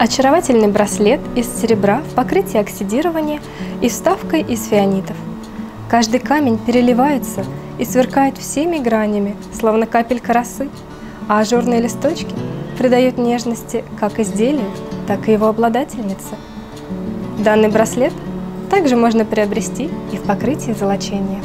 Очаровательный браслет из серебра в покрытии оксидирования и вставкой из фианитов. Каждый камень переливается и сверкает всеми гранями, словно капелька росы, а ажурные листочки придают нежности как изделию, так и его обладательнице. Данный браслет также можно приобрести и в покрытии золочения.